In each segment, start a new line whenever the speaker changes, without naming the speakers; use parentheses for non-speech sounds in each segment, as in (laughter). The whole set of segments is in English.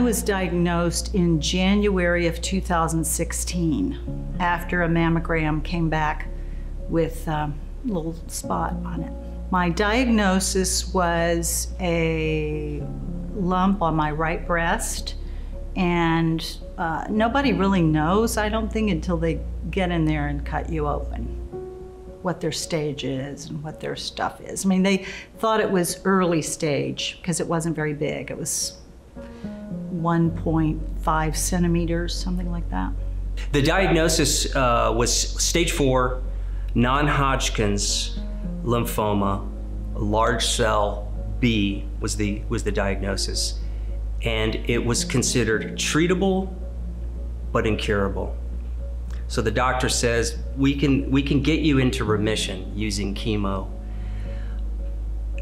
I was diagnosed in January of 2016 after a mammogram came back with a little spot on it. My diagnosis was a lump on my right breast, and uh, nobody really knows, I don't think, until they get in there and cut you open what their stage is and what their stuff is. I mean, they thought it was early stage because it wasn't very big. It was 1.5 centimeters, something like that.
The diagnosis uh, was stage four, non Hodgkin's lymphoma, large cell B was the, was the diagnosis. And it was considered treatable but incurable. So the doctor says, we can, we can get you into remission using chemo.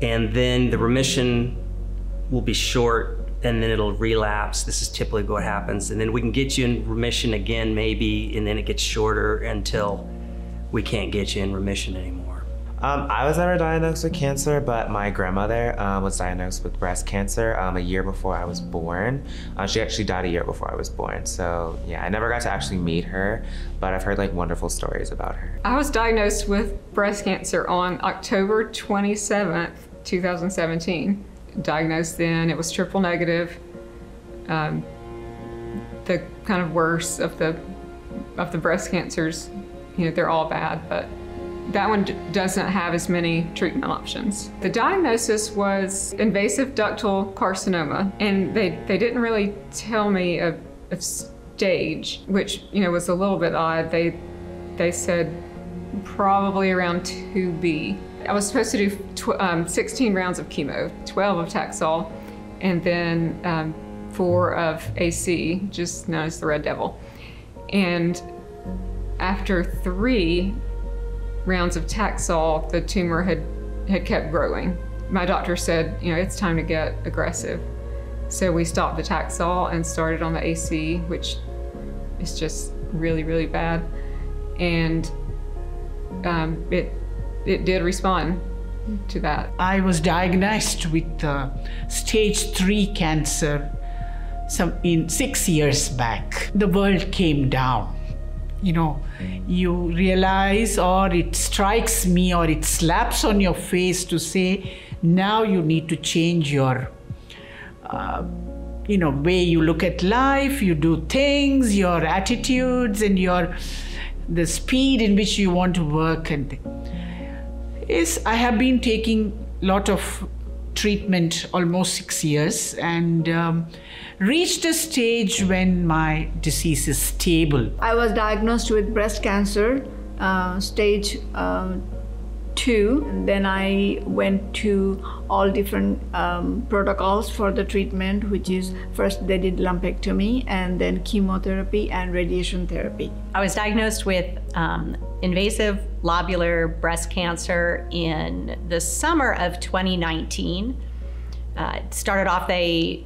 And then the remission will be short and then it'll relapse. This is typically what happens. And then we can get you in remission again, maybe, and then it gets shorter until we can't get you in remission anymore.
Um, I was never diagnosed with cancer, but my grandmother um, was diagnosed with breast cancer um, a year before I was born. Uh, she actually died a year before I was born. So yeah, I never got to actually meet her, but I've heard like wonderful stories about her.
I was diagnosed with breast cancer on October 27th, 2017 diagnosed then. It was triple negative. Um, the kind of worst of the of the breast cancers, you know, they're all bad, but that one doesn't have as many treatment options. The diagnosis was invasive ductal carcinoma, and they, they didn't really tell me a, stage, which you know was a little bit odd. They they said probably around 2B. I was supposed to do um, 16 rounds of chemo, 12 of Taxol, and then um, four of AC, just known as the Red Devil. And after three rounds of Taxol, the tumor had, had kept growing. My doctor said, you know, it's time to get aggressive. So we stopped the Taxol and started on the AC, which is just really, really bad. And um, it it did respond to that.
I was diagnosed with uh, stage three cancer some in six years back. The world came down. You know, you realize, or it strikes me, or it slaps on your face to say, now you need to change your. Uh, you know way you look at life you do things your attitudes and your the speed in which you want to work and is I have been taking a lot of treatment almost six years and um, reached a stage when my disease is stable.
I was diagnosed with breast cancer, uh, stage uh, two. And then I went to all different um, protocols for the treatment, which is first they did lumpectomy and then chemotherapy and radiation therapy.
I was diagnosed with um, invasive lobular breast cancer in the summer of 2019. Uh, started off a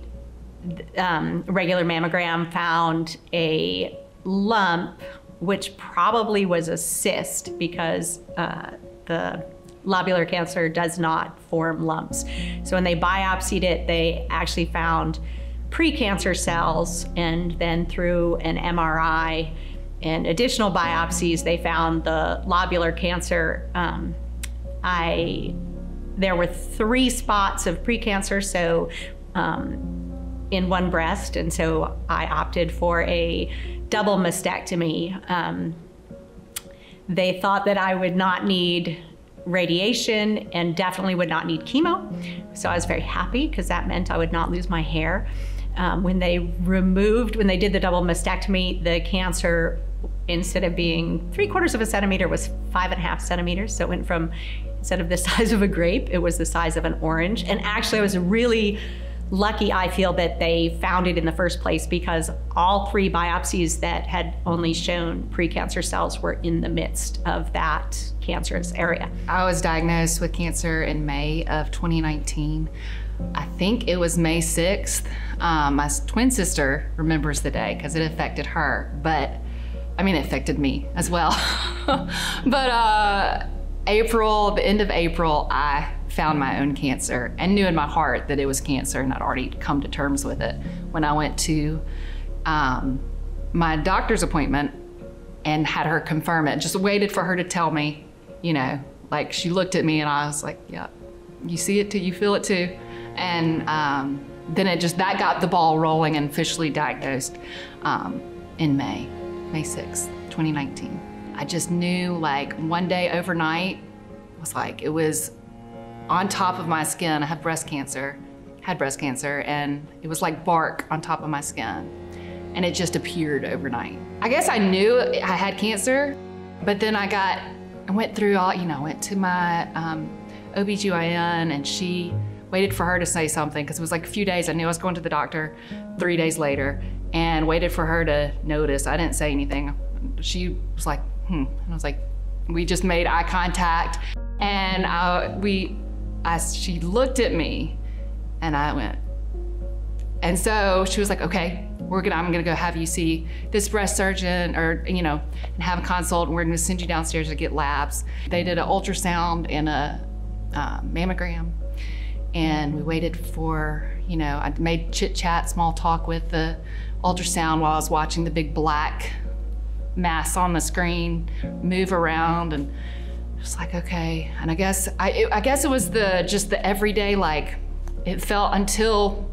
um, regular mammogram, found a lump, which probably was a cyst because uh, the lobular cancer does not form lumps. So when they biopsied it, they actually found precancer cells, and then through an MRI and additional biopsies, they found the lobular cancer. Um, I there were three spots of precancer, so um, in one breast, and so I opted for a double mastectomy. Um, they thought that I would not need radiation and definitely would not need chemo. So I was very happy because that meant I would not lose my hair. Um, when they removed, when they did the double mastectomy, the cancer, instead of being three quarters of a centimeter, was five and a half centimeters. So it went from, instead of the (laughs) size of a grape, it was the size of an orange. And actually, I was really lucky, I feel, that they found it in the first place because all three biopsies that had only shown precancer cells were in the midst of that cancerous area.
I was diagnosed with cancer in May of 2019. I think it was May 6th. Um, my twin sister remembers the day because it affected her, but I mean, it affected me as well. (laughs) but uh, April, the end of April, I found my own cancer and knew in my heart that it was cancer and I'd already come to terms with it when I went to um, my doctor's appointment and had her confirm it. Just waited for her to tell me, you know, like she looked at me and I was like, yeah, you see it too, you feel it too. And um, then it just, that got the ball rolling and officially diagnosed um, in May, May 6th, 2019. I just knew like one day overnight was like, it was on top of my skin. I had breast cancer, had breast cancer, and it was like bark on top of my skin. And it just appeared overnight. I guess I knew I had cancer, but then I got, I went through all, you know, went to my um, OBGYN and she waited for her to say something because it was like a few days. I knew I was going to the doctor three days later and waited for her to notice. I didn't say anything. She was like, hmm. And I was like, we just made eye contact and I, we, I, she looked at me and I went, and so she was like, okay, we're gonna, I'm gonna go have you see this breast surgeon or, you know, and have a consult and we're gonna send you downstairs to get labs. They did an ultrasound and a uh, mammogram and we waited for, you know, I made chit chat, small talk with the ultrasound while I was watching the big black mass on the screen move around and just like, okay. And I guess, I, it, I guess it was the, just the everyday, like, it felt until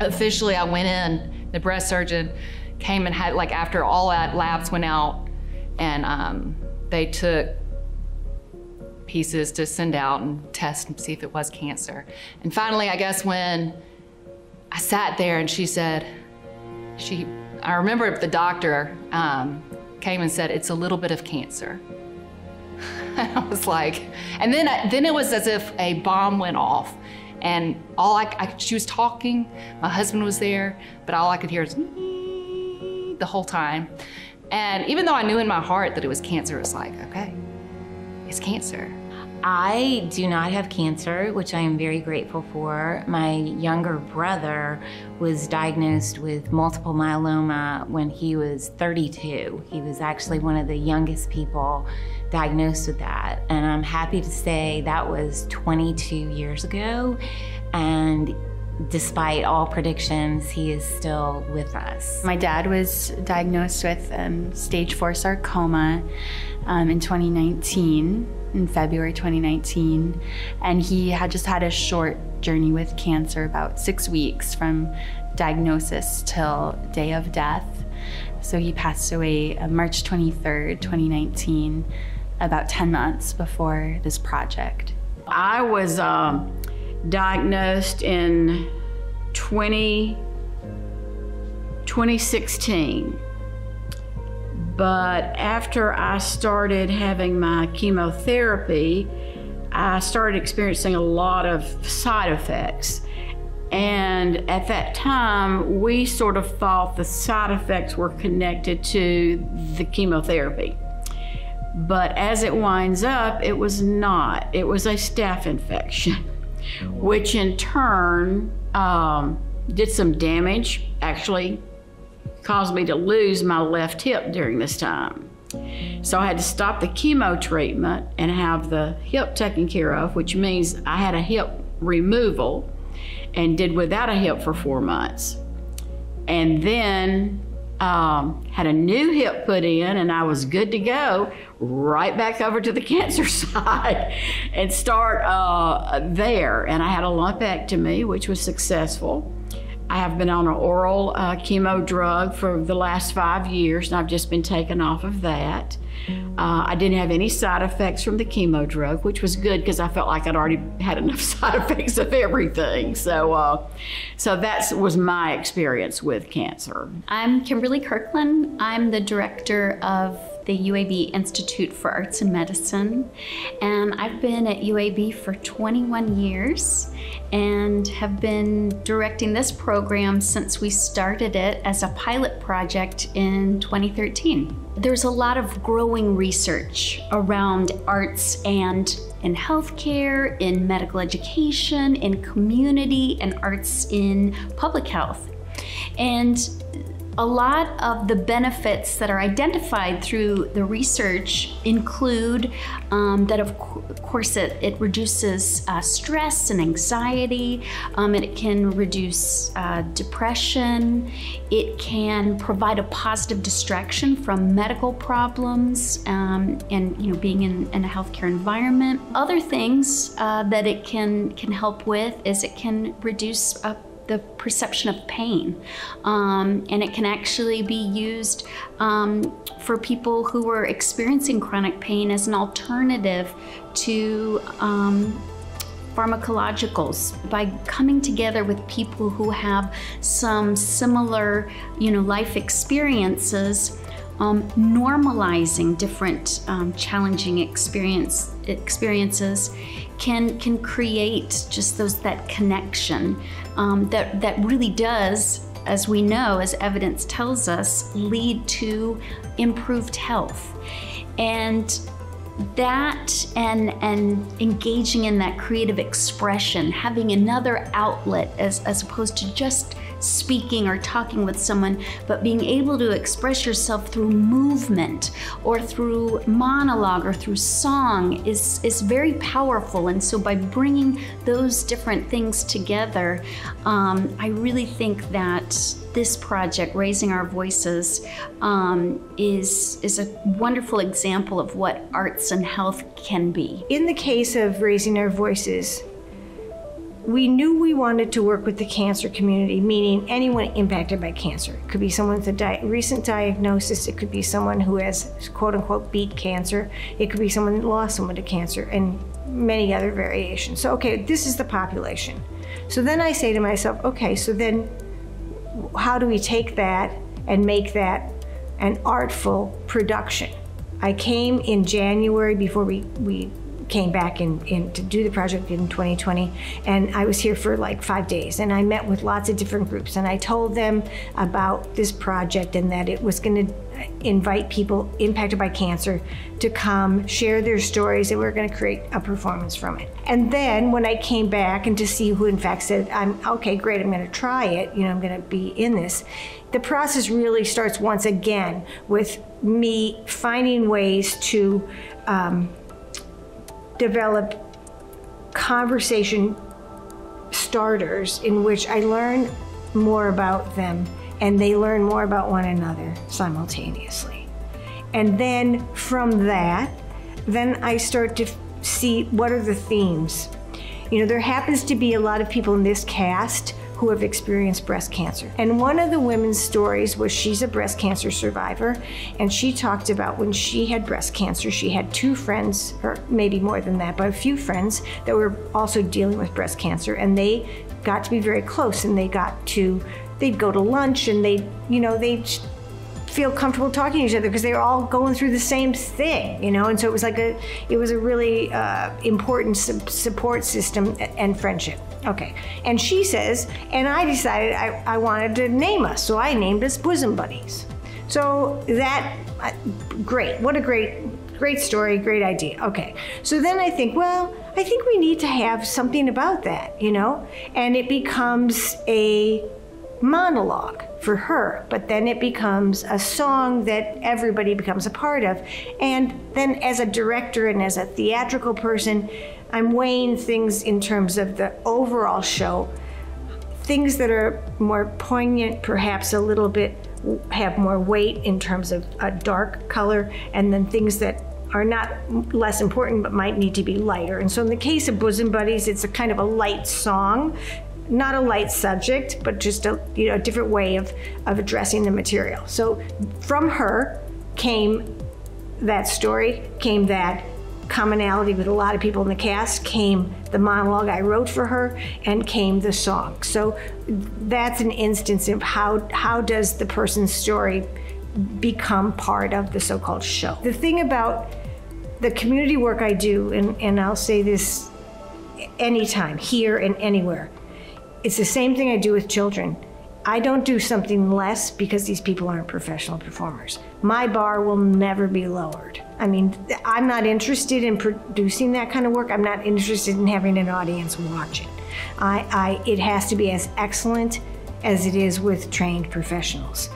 officially I went in, the breast surgeon came and had, like, after all that labs went out and um, they took pieces to send out and test and see if it was cancer. And finally, I guess when I sat there and she said, she, I remember the doctor um, came and said, it's a little bit of cancer. (laughs) I was like, and then, then it was as if a bomb went off and all I, I, she was talking, my husband was there, but all I could hear is (laughs) the whole time. And even though I knew in my heart that it was cancer, it was like, okay, it's cancer.
I do not have cancer, which I am very grateful for. My younger brother was diagnosed with multiple myeloma when he was 32. He was actually one of the youngest people diagnosed with that. And I'm happy to say that was 22 years ago. And despite all predictions, he is still with us.
My dad was diagnosed with um, stage four sarcoma um, in 2019 in February 2019, and he had just had a short journey with cancer, about six weeks from diagnosis till day of death. So he passed away uh, March 23rd, 2019, about 10 months before this project.
I was um, diagnosed in 20, 2016 but after I started having my chemotherapy, I started experiencing a lot of side effects. And at that time, we sort of thought the side effects were connected to the chemotherapy. But as it winds up, it was not. It was a staph infection, which in turn um, did some damage, actually caused me to lose my left hip during this time. So I had to stop the chemo treatment and have the hip taken care of, which means I had a hip removal and did without a hip for four months. And then um, had a new hip put in, and I was good to go right back over to the (laughs) cancer side and start uh, there. And I had a lumpectomy, which was successful. I have been on an oral uh, chemo drug for the last five years, and I've just been taken off of that. Uh, I didn't have any side effects from the chemo drug, which was good because I felt like I'd already had enough (laughs) side effects of everything. So, uh, so that was my experience with cancer.
I'm Kimberly Kirklin. I'm the director of the UAB Institute for Arts and Medicine. And I've been at UAB for 21 years and have been directing this program since we started it as a pilot project in 2013. There's a lot of growing research around arts and in healthcare, in medical education, in community, and arts in public health. And a lot of the benefits that are identified through the research include um, that, of, co- of, course, it, it reduces uh, stress and anxiety, um, it can reduce uh, depression, it can provide a positive distraction from medical problems um, and you know being in, in, a healthcare environment. Other things uh, that it can, can help with is it can reduce uh, the perception of pain. Um, and it can actually be used um, for people who are experiencing chronic pain as an alternative to. Um, pharmacologicals by coming together with people who have some similar you know life experiences um, normalizing different um, challenging experience experiences can can create just those that connection um, that that really does as we know as evidence tells us lead to improved health. And that and and engaging in that creative expression having another outlet as as opposed to just speaking or talking with someone, but being able to express yourself through movement or through monologue or through song is, is very powerful. And so by bringing those different things together, um, I really think that this project, Raising Our Voices, um, is, is a wonderful example of what arts and health can be.
In the case of Raising Our Voices, we knew we wanted to work with the cancer community, meaning anyone impacted by cancer. It could be someone with a di- recent diagnosis, it could be someone who has quote unquote beat cancer, it could be someone that lost someone to cancer, and many other variations. So, okay, this is the population. So then I say to myself, okay, so then how do we take that and make that an artful production? I came in January before we, we came back in, in, to do the project in 2020 and I was here for like five days and I met with lots of different groups and I told them about this project and that it was going to invite people impacted by cancer to come share their stories and we are going to create a performance from it. And then when I came back and to see who in fact said I'm okay great I'm going to try it, you know I'm going to be in this. The process really starts once again with me finding ways to um, develop conversation starters in which I learn more about them and they learn more about one another simultaneously. And then from that, then I start to see what are the themes. You know, there happens to be a lot of people in this cast who have experienced breast cancer. And one of the women's stories was she's a breast cancer survivor, and she talked about when she had breast cancer, she had two friends, or maybe more than that, but a few friends that were also dealing with breast cancer, and they got to be very close, and they got to, they'd go to lunch, and they, you know, they'd feel comfortable talking to each other because they were all going through the same thing, you know. And so it was like a, it was a really uh, important support system and friendship. Okay. And she says, and I decided I, I wanted to name us, so I named us Bosom Buddies. So that, uh, great. What a great, great story, great idea. Okay. So then I think, well, I think we need to have something about that, you know? And it becomes a monologue for her, but then it becomes a song that everybody becomes a part of. And then, as a director and as a theatrical person, I'm weighing things in terms of the overall show. Things that are more poignant, perhaps a little bit have more weight in terms of a dark color, and then things that are not less important but might need to be lighter. And so in the case of Bosom Buddies, it's a kind of a light song not a light subject, but just a you know a different way of of addressing the material. So from her came that story, came that commonality with a lot of people in the cast, came the monologue I wrote for her, and came the song. So that's an instance of how how does the person's story become part of the so-called show. The thing about the community work I do, and, and I'll say this anytime, here and anywhere, it's the same thing I do with children. I don't do something less because these people aren't professional performers. My bar will never be lowered. I mean, I'm not interested in producing that kind of work. I'm not interested in having an audience watch it. I, I, it has to be as excellent as it is with trained professionals.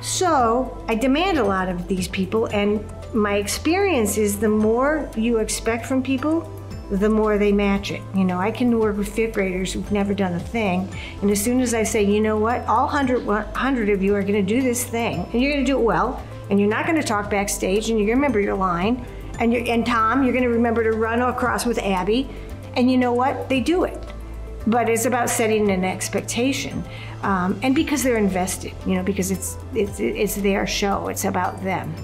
So I demand a lot of these people, and my experience is the more you expect from people, the more they match it. You know, I can work with fifth graders who've never done a thing, and as soon as I say, you know what, all 100, 100 of you are going to do this thing, and you're going to do it well, and you're not going to talk backstage, and you're going to remember your line, and, and Tom, you're going to remember to run across with Abby, and you know what, they do it. But it's about setting an expectation, um, and because they're invested, you know, because it's it's it's their show, it's about them.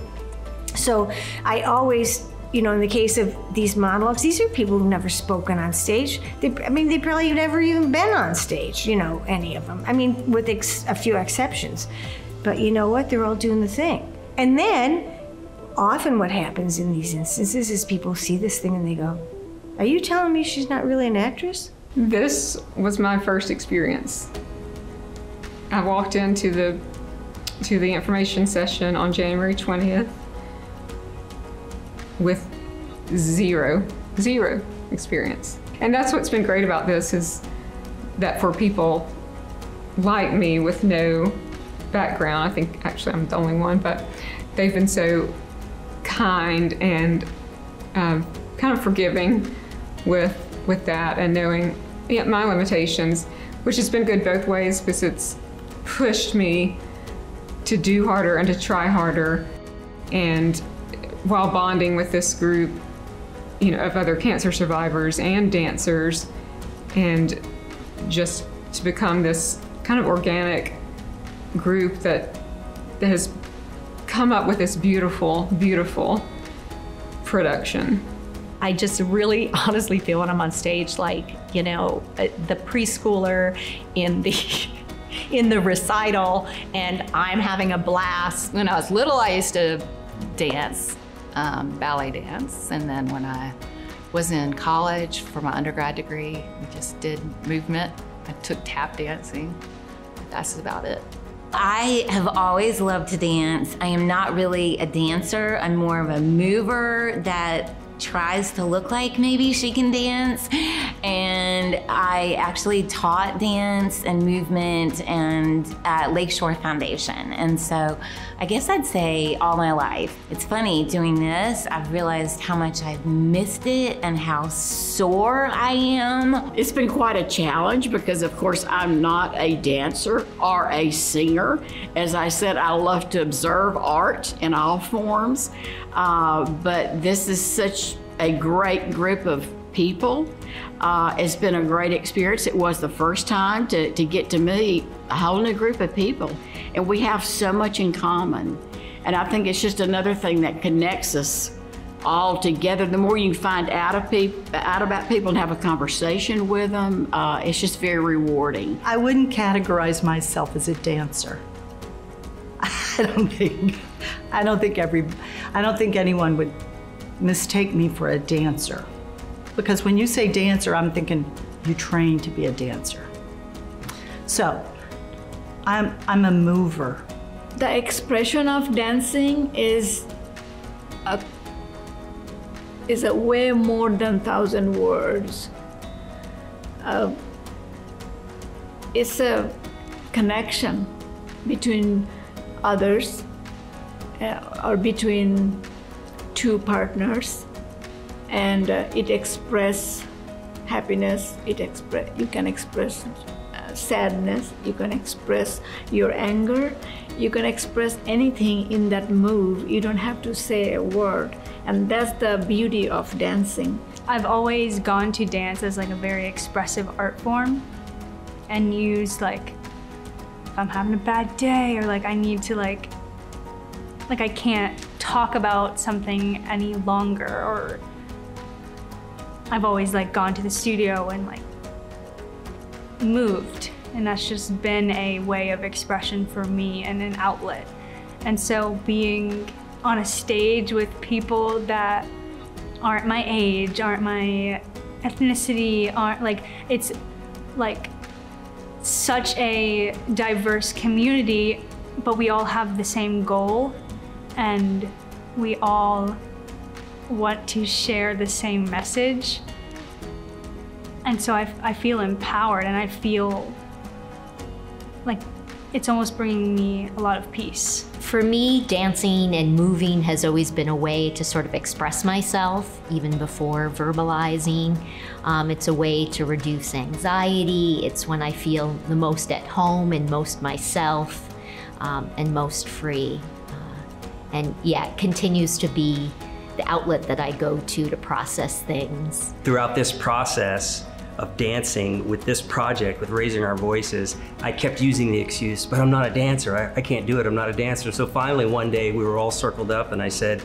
So I always you know, in the case of these monologues, these are people who've never spoken on stage. They, I mean, they probably have never even been on stage, you know, any of them. I mean, with ex- a few exceptions. But you know what? They're all doing the thing. And then, often what happens in these instances is people see this thing and they go, Are you telling me she's not really an actress?
This was my first experience. I walked into the to the information session on January 20th with zero, zero experience. And that's what's been great about this is that for people like me with no background, I think actually I'm the only one, but they've been so kind and um, kind of forgiving with with that and knowing yeah, my limitations, which has been good both ways because it's pushed me to do harder and to try harder and while bonding with this group, you know, of other cancer survivors and dancers, and just to become this kind of organic group that that has come up with this beautiful, beautiful production.
I just really (laughs) honestly feel when I'm on stage like, you know, uh, the preschooler in the (laughs) in the recital and I'm having a blast.
When I was little, I used to dance um, ballet dance. And then when I was in college for my undergrad degree, we just did movement. I took tap dancing. That's about it.
I have always loved to dance. I am not really a dancer. I'm more of a mover that tries to look like maybe she can dance. And I actually taught dance and movement and at Lakeshore Foundation. And so I guess I'd say all my life. It's funny doing this, I've realized how much I've missed it and how sore I am.
It's been quite a challenge because, of course, I'm not a dancer or a singer. As I said, I love to observe art in all forms. Uh, but this is such a great group of people. Uh, it's been a great experience. It was the first time to, to get to meet a whole new group of people. And we have so much in common. And I think it's just another thing that connects us all together. The more you find out, of people, out about people and have a conversation with them, uh, it's just very rewarding.
I wouldn't categorize myself as a dancer. (laughs) I don't think I don't think every I don't think anyone would mistake me for a dancer. Because when you say dancer, I'm thinking you train to be a dancer. So, I'm I'm a mover.
The expression of dancing is a is a way more than thousand words. Uh, it's a connection between others uh, or between two partners and uh, it express happiness it express you can express uh, sadness you can express your anger you can express anything in that move. You don't have to say a word and that's the beauty of dancing.
I've always gone to dance as like a very expressive art form and used like if i'm having a bad day or like i need to like like I can't talk about something any longer or I've always like gone to the studio and like moved and that's just been a way of expression for me and an outlet. And so being on a stage with people that aren't my age, aren't my ethnicity, aren't like it's like such a diverse community, but we all have the same goal and we all want to share the same message. And so I, I feel empowered and I feel like it's almost bringing me a lot of peace.
For me, dancing and moving has always been a way to sort of express myself, even before verbalizing. Um, it's a way to reduce anxiety. It's when I feel the most at home and most myself um, and most free. And yeah, it continues to be the outlet that I go to to process things.
Throughout this process, of dancing with this project, with raising our voices, I kept using the excuse, but I'm not a dancer. I, I can't do it. I'm not a dancer. So finally, one day, we were all circled up, and I said,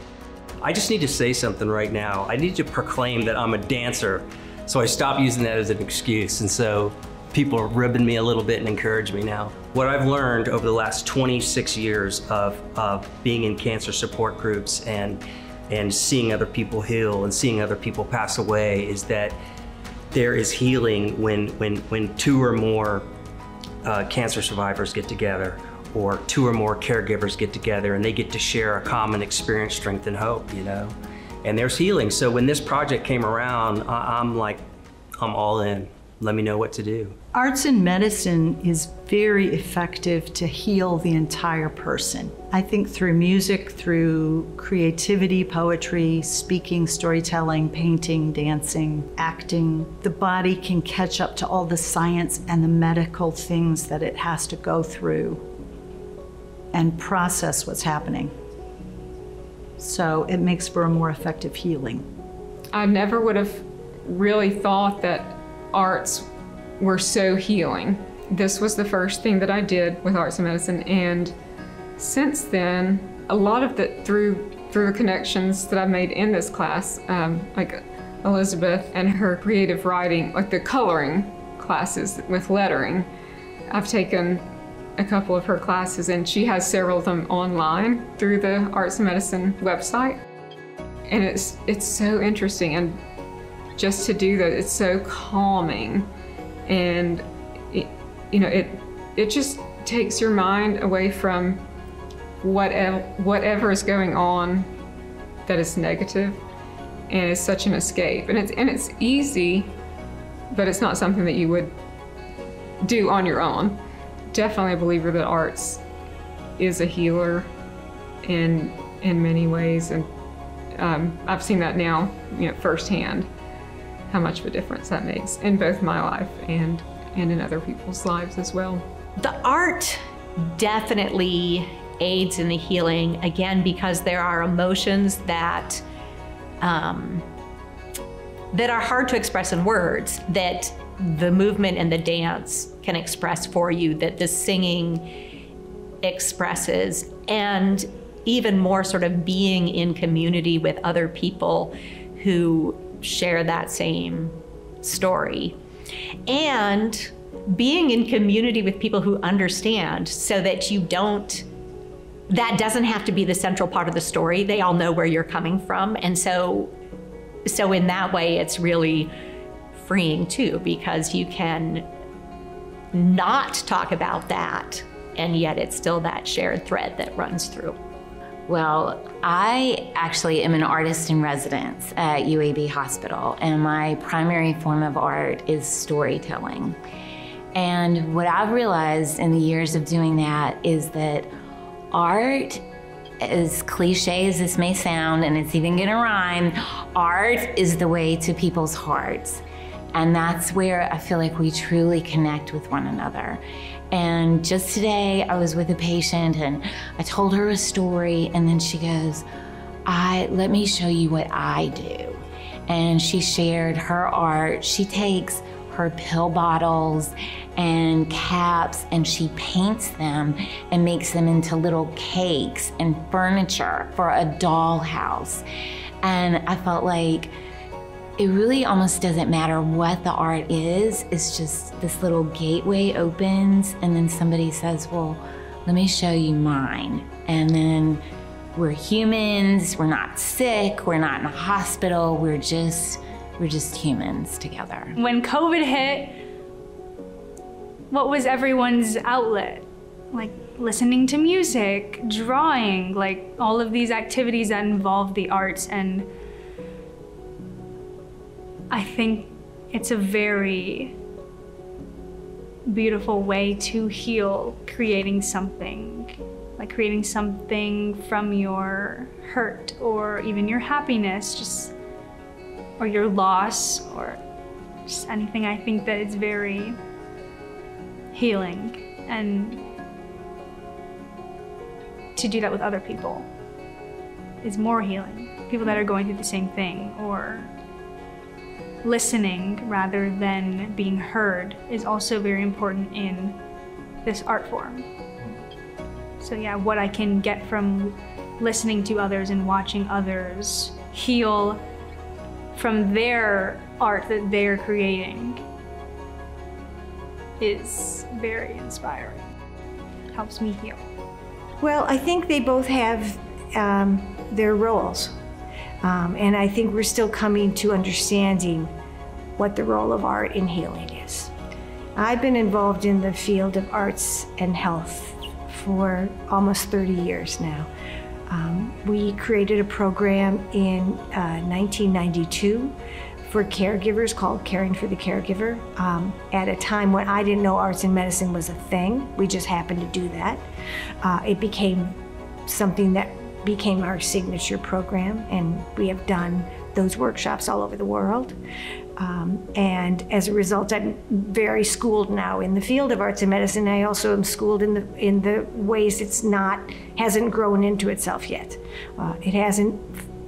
I just need to say something right now. I need to proclaim that I'm a dancer. So I stopped using that as an excuse. And so people are ribbing me a little bit and encourage me now. What I've learned over the last 26 years of, of being in cancer support groups and, and seeing other people heal and seeing other people pass away is that there is healing when, when, when two or more uh, cancer survivors get together or two or more caregivers get together and they get to share a common experience, strength, and hope, you know? And there's healing. So when this project came around, I, I'm like, I'm all in let me know what to do.
Arts and medicine is very effective to heal the entire person. I think through music, through creativity, poetry, speaking, storytelling, painting, dancing, acting, the body can catch up to all the science and the medical things that it has to go through and process what's happening. So it makes for a more effective healing.
I never would have really thought that arts were so healing. This was the first thing that I did with arts and medicine, and since then, a lot of the through through the connections that I've made in this class, um, like Elizabeth and her creative writing, like the coloring classes with lettering. I've taken a couple of her classes, and she has several of them online through the Arts and Medicine website. And it's it's so interesting and just to do that, it's so calming. And, it, you know, it, it just takes your mind away from whatever, whatever is going on that is negative and it's such an escape. And it's, and it's easy, but it's not something that you would do on your own. Definitely a believer that arts is a healer in in many ways, and um, I've seen that now, you know, firsthand how much of a difference that makes in both my life and and in other people's lives as well.
The art definitely aids in the healing again because there are emotions that um, that are hard to express in words that the movement and the dance can express for you that the singing expresses and even more sort of being in community with other people who share that same story. And being in community with people who understand so that you don't that doesn't have to be the central part of the story. They all know where you're coming from. And so so in that way it's really freeing too because you can not talk about that and yet it's still that shared thread that runs through.
Well, I actually am an artist in residence at UAB Hospital, and my primary form of art is storytelling. And what I've realized in the years of doing that is that art, as cliche as this may sound, and it's even gonna rhyme, art is the way to people's hearts. And that's where I feel like we truly connect with one another. And just today, I was with a patient and I told her a story, and then she goes, I let me show you what I do. And she shared her art. She takes her pill bottles and caps and she paints them and makes them into little cakes and furniture for a dollhouse. And I felt like it really almost doesn't matter what the art is. It's just this little gateway opens, and then somebody says, Well, let me show you mine. And then we're humans, we're not sick, we're not in a hospital, we're just we're just humans together.
When COVID hit, what was everyone's outlet? Like listening to music, drawing, like all of these activities that involve the arts and I think it's a very beautiful way to heal creating something like creating something from your hurt or even your happiness just or your loss or just anything. I think that it's very healing and to do that with other people is more healing. People that are going through the same thing or listening rather than being heard is also very important in this art form. So, yeah, what I can get from listening to others and watching others heal from their art that they're creating is very inspiring. Helps me heal.
Well, I think they both have um, their roles. Um, and I think we're still coming to understanding what the role of art in healing is. I've been involved in the field of arts and health for almost 30 years now. Um, we created a program in uh, 1992 for caregivers called Caring for the Caregiver um, at a time when I didn't know arts and medicine was a thing. We just happened to do that. Uh, it became something that became our signature program, and we have done those workshops all over the world. Um, and as a result, I'm very schooled now in the field of arts and medicine. I also am schooled in the in the ways it's not hasn't grown into itself yet. Uh, it hasn't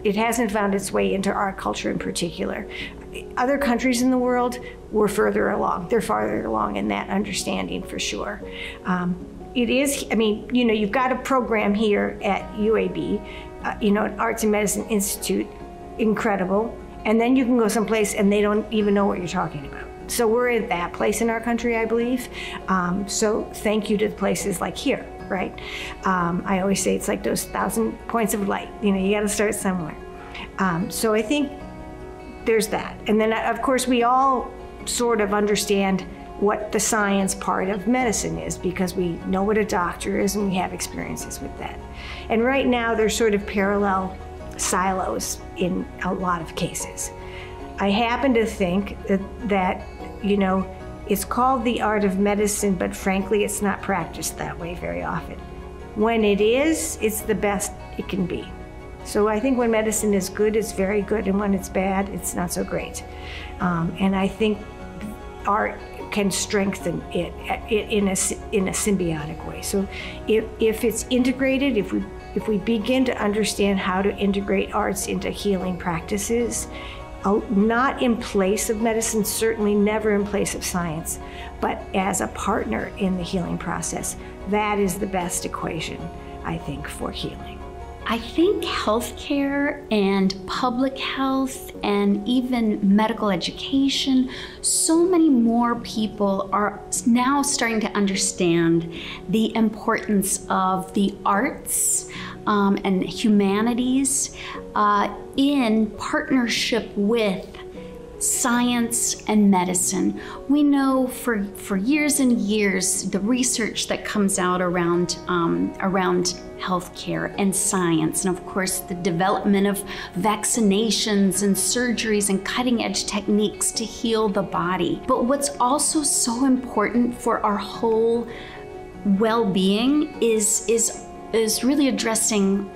it hasn't found its way into our culture in particular. Other countries in the world were further along. They're farther along in that understanding for sure. Um, it is, I mean, you know, you've got a program here at UAB, uh, you know, Arts and Medicine Institute, incredible. And then you can go someplace and they don't even know what you're talking about. So we're at that place in our country, I believe. Um, so thank you to places like here, right? Um, I always say it's like those thousand points of light. You know, you got to start somewhere. Um, so I think there's that. And then, of course, we all sort of understand what the science part of medicine is because we know what a doctor is and we have experiences with that. And right now, there's sort of parallel silos in a lot of cases. I happen to think that, that, you know, it's called the art of medicine, but frankly, it's not practiced that way very often. When it is, it's the best it can be. So I think when medicine is good, it's very good, and when it's bad, it's not so great. Um, and I think art can strengthen it in a, in a symbiotic way. So if, if it's integrated, if we if we begin to understand how to integrate arts into healing practices, not in place of medicine, certainly never in place of science, but as a partner in the healing process, that is the best equation, I think, for healing.
I think healthcare and public health and even medical education, so many more people are now starting to understand the importance of the arts um, and humanities uh, in partnership with science and medicine. We know for, for years and years the research that comes out around, um, around healthcare and science, and of course the development of vaccinations and surgeries and cutting edge techniques to heal the body. But what's also so important for our whole well being is, is, is really addressing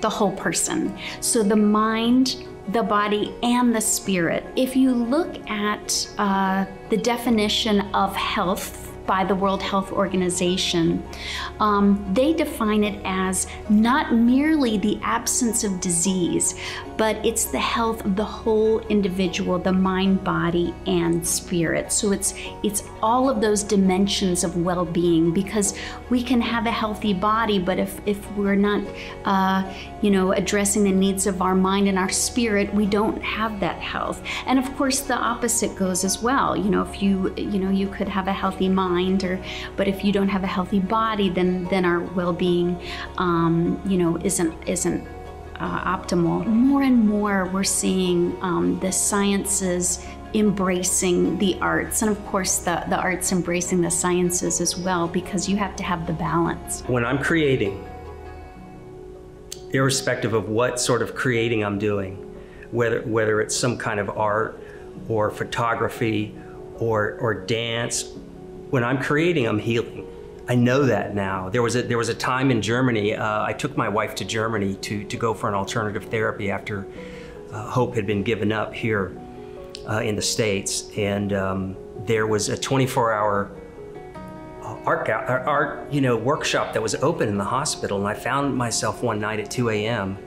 the whole person. So the mind, the body and the spirit. If you look at uh, the definition of health by the World Health Organization, um, they define it as not merely the absence of disease, but it's the health of the whole individual, the mind, body, and spirit. So it's it's all of those dimensions of well-being because we can have a healthy body, but if if we're not, uh, you know, addressing the needs of our mind and our spirit, we don't have that health. And of course, the opposite goes as well. You know, if you you know you could have a healthy mind, or but if you don't have a healthy body, then then our well-being, um, you know, isn't isn't uh, optimal. More and more, we're seeing um, the sciences embracing the arts, and of course, the, the arts embracing the sciences as well, because you have to have the balance.
When I'm creating, irrespective of what sort of creating I'm doing, whether, whether it's some kind of art or photography or, or dance when I'm creating, I'm healing. I know that now. There was a there was a time in Germany. Uh, I took my wife to Germany to to go for an alternative therapy after uh, hope had been given up here uh, in the states, and um, there was a 24-hour uh, art art you know workshop that was open in the hospital, and I found myself one night at 2 a.m.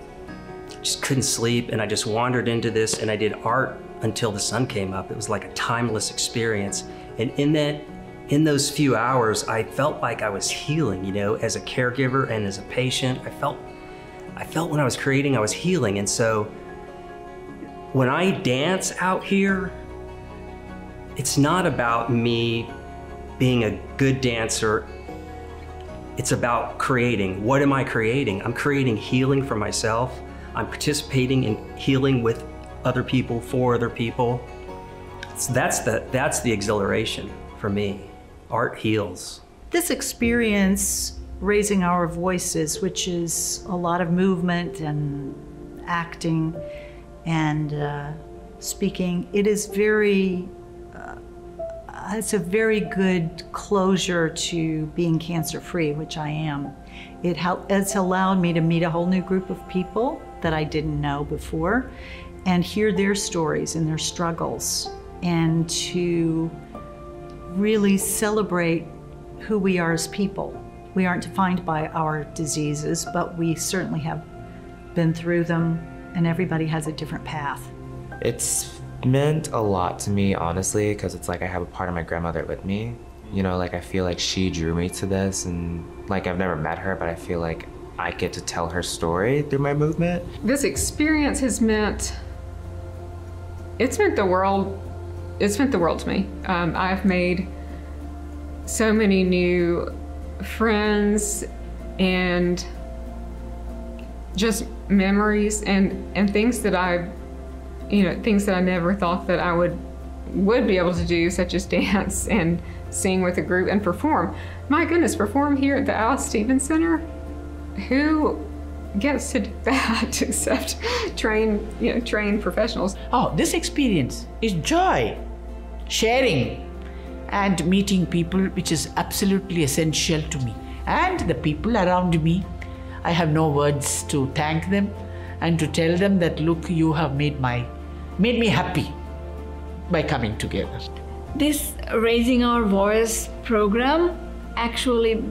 Just couldn't sleep, and I just wandered into this, and I did art until the sun came up. It was like a timeless experience, and in that in those few hours, I felt like I was healing, you know, as a caregiver and as a patient. I felt I felt when I was creating, I was healing. And so when I dance out here, it's not about me being a good dancer. It's about creating. What am I creating? I'm creating healing for myself. I'm participating in healing with other people, for other people. So that's the that's the exhilaration for me art heals.
This experience, raising our voices, which is a lot of movement and acting and uh, speaking, it is very, uh, it's a very good closure to being cancer free, which I am. It it's allowed me to meet a whole new group of people that I didn't know before and hear their stories and their struggles and to really celebrate who we are as people. We aren't defined by our diseases, but we certainly have been through them, and everybody has a different path.
It's meant a lot to me, honestly, because it's like I have a part of my grandmother with me. You know, like I feel like she drew me to this, and like I've never met her, but I feel like I get to tell her story through my movement.
This experience has meant, it's meant the world it's meant the world to me. Um, I've made so many new friends and just memories and, and things that I, you know, things that I never thought that I would would be able to do, such as (laughs) dance and sing with a group and perform. My goodness, perform here at the Alys Stephens Center. Who gets to do (laughs) that except train, you know, trained professionals?
Oh, this experience is joy sharing and meeting people, which is absolutely essential to me. And the people around me, I have no words to thank them and to tell them that look, you have made my made me happy by coming together.
This raising our voice program actually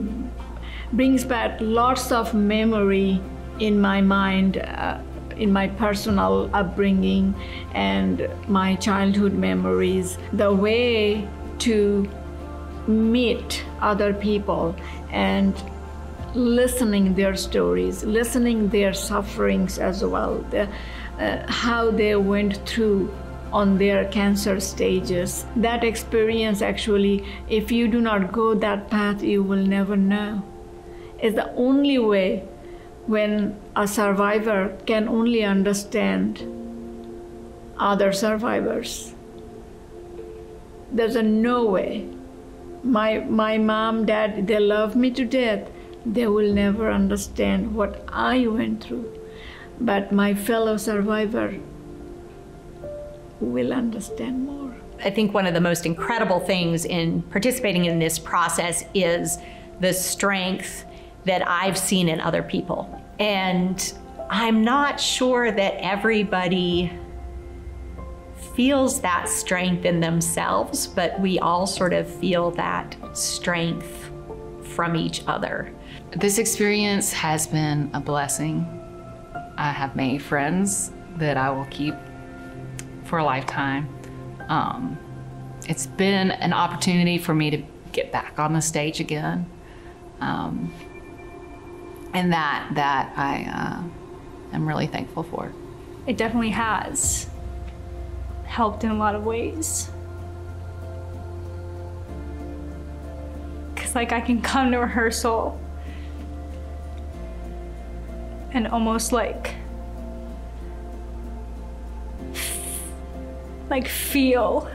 brings back lots of memory in my mind uh, in my personal upbringing and my childhood memories, the way to meet other people and listening their stories, listening their sufferings as well, the, uh, how they went through on their cancer stages. That experience actually, if you do not go that path, you will never know. It's the only way when a survivor can only understand other survivors. There's a no way. My, my mom, dad, they love me to death. They will never understand what I went through. But my fellow survivor will understand more.
I think one of the most incredible things in participating in this process is the strength that I've seen in other people. And I'm not sure that everybody feels that strength in themselves, but we all sort of feel that strength from each other.
This experience has been a blessing. I have made friends that I will keep for a lifetime. Um, it's been an opportunity for me to get back on the stage again. Um, and that that I uh, am really thankful for.
It definitely has helped in a lot of ways. Cause like I can come to rehearsal and almost like like feel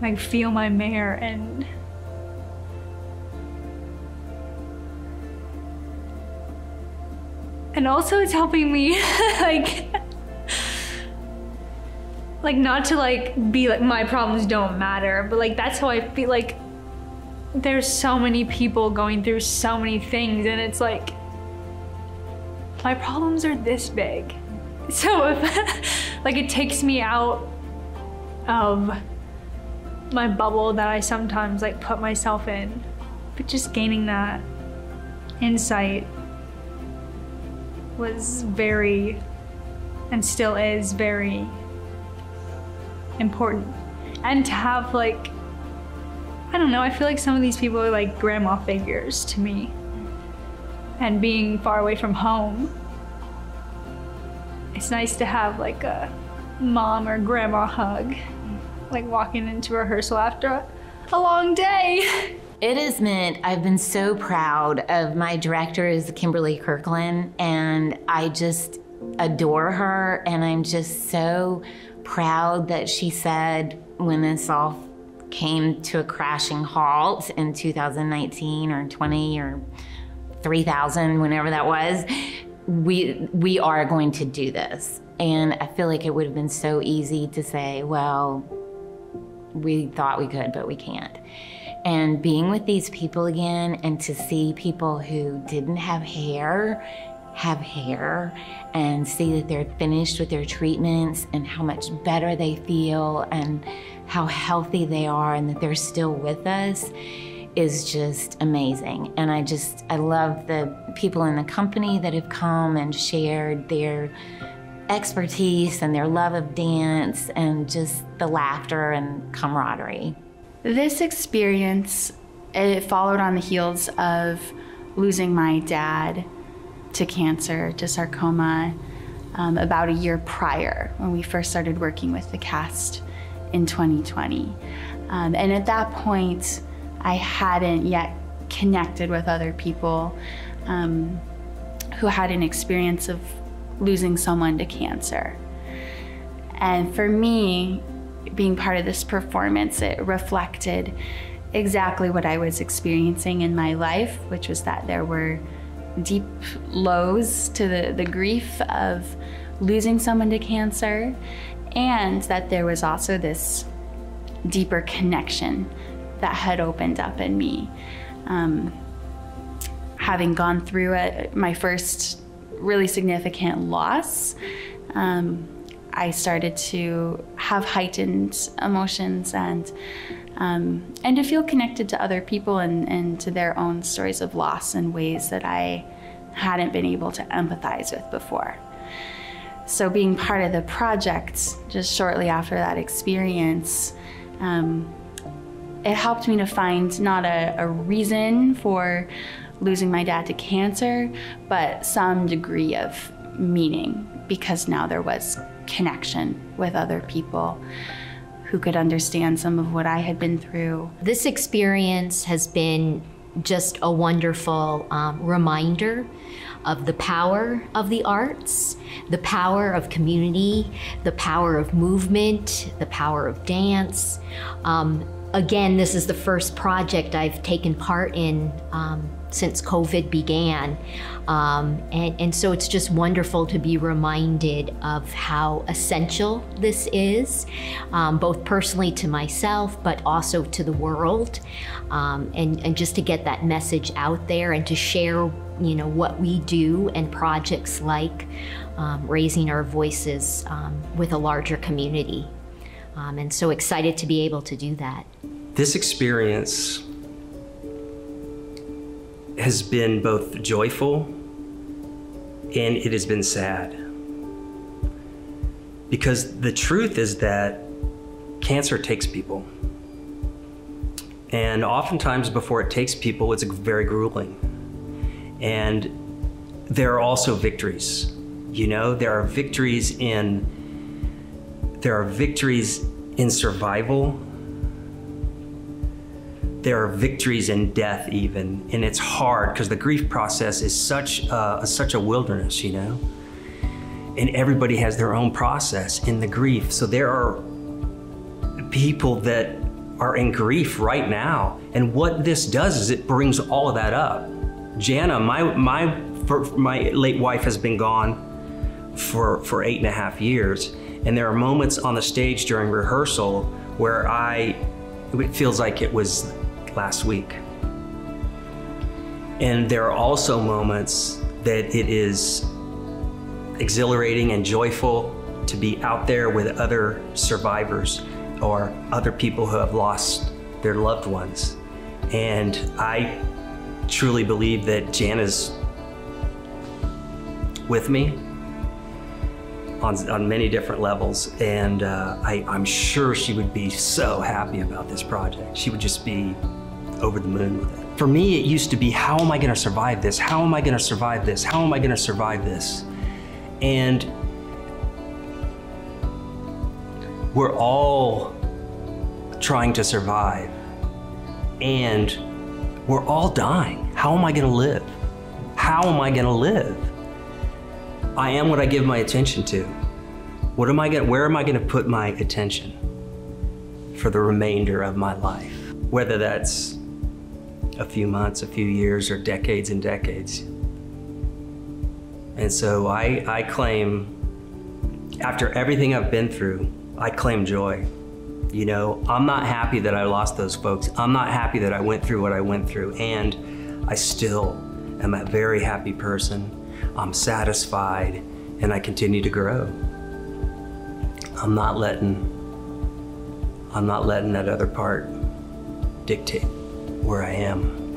like feel my mare and and also it's helping me (laughs) like like not to like be like my problems don't matter, but like that's how I feel like there's so many people going through so many things and it's like my problems are this big. So if (laughs) like it takes me out of my bubble that I sometimes like put myself in. But just gaining that insight was very and still is very important. And to have like I don't know, I feel like some of these people are like grandma figures to me. And being far away from home, it's nice to have like a mom or grandma hug, like walking into rehearsal after a, long day. (laughs)
It has meant I've been so proud of my director is Kimberly Kirklin, and I just adore her, and I'm just so proud that she said when this all came to a crashing halt in 2019 or 20 or 3000 whenever that was we we are going to do this. And i feel like it would have been so easy to say well we thought we could but we can't and being with these people again and to see people who didn't have hair have hair and see that they're finished with their treatments and how much better they feel and how healthy they are and that they're still with us is just amazing. And I just, I love the people in the company that have come and shared their expertise and their love of dance and just the laughter and camaraderie.
This experience it followed on the heels of losing my dad to cancer, to sarcoma, um, about a year prior when we first started working with the cast in 2020. Um, and at that point, I hadn't yet connected with other people um, who had an experience of losing someone to cancer. And for me, being part of this performance, it reflected exactly what I was experiencing in my life, which was that there were deep lows to the, the grief of losing someone to cancer, and that there was also this deeper connection that had opened up in me. Um, having gone through my first really significant loss, um, I started to have heightened emotions and um, and to feel connected to other people and, and to their own stories of loss in ways that I hadn't been able to empathize with before. So, being part of the project just shortly after that experience, um, it helped me to find not a, a reason for losing my dad to cancer, but some degree of meaning because now there was connection with other people who could understand some of what I had been through.
This experience has been just a wonderful um, reminder of the power of the arts, the power of community, the power of movement, the power of dance. Um, again, this is the first project I've taken part in um, since COVID began. Um, and, and, so it's just wonderful to be reminded of how essential this is, um, both personally to myself, but also to the world. Um, and, and just to get that message out there and to share, you know, what we do and projects like um, raising our voices um, with a larger community. Um, and so excited to be able to do that.
This experience has been both joyful and it has been sad. Because the truth is that cancer takes people. And oftentimes, before it takes people, it's very grueling. And there are also victories. You know, there are victories in there are victories in survival there are victories in death even and it's hard because the grief process is such uh, such a wilderness you know and everybody has their own process in the grief so there are people that are in grief right now and what this does is it brings all of that up jana my my my late wife has been gone for, for eight and a half years. And there are moments on the stage during rehearsal where I, it feels like it was last week. And there are also moments that it is exhilarating and joyful to be out there with other survivors or other people who have lost their loved ones. And I truly believe that Jan is with me on, on many different levels. And uh, I, I'm sure she would be so happy about this project. She would just be over the moon with it. For me, it used to be, how am I gonna survive this? How am I gonna survive this? How am I gonna survive this? And we're all trying to survive and we're all dying. How am I gonna live? How am I gonna live? I am what I give my attention to. What am I gonna, where am I gonna put my attention for the remainder of my life? Whether that's a few months, a few years, or decades and decades. And so I, I claim, after everything I've been through, I claim joy. You know, I'm not happy that I lost those folks. I'm not happy that I went through what I went through. And I still am a very happy person. I'm satisfied and I continue to grow. I'm not letting, I'm not letting that other part dictate where I am.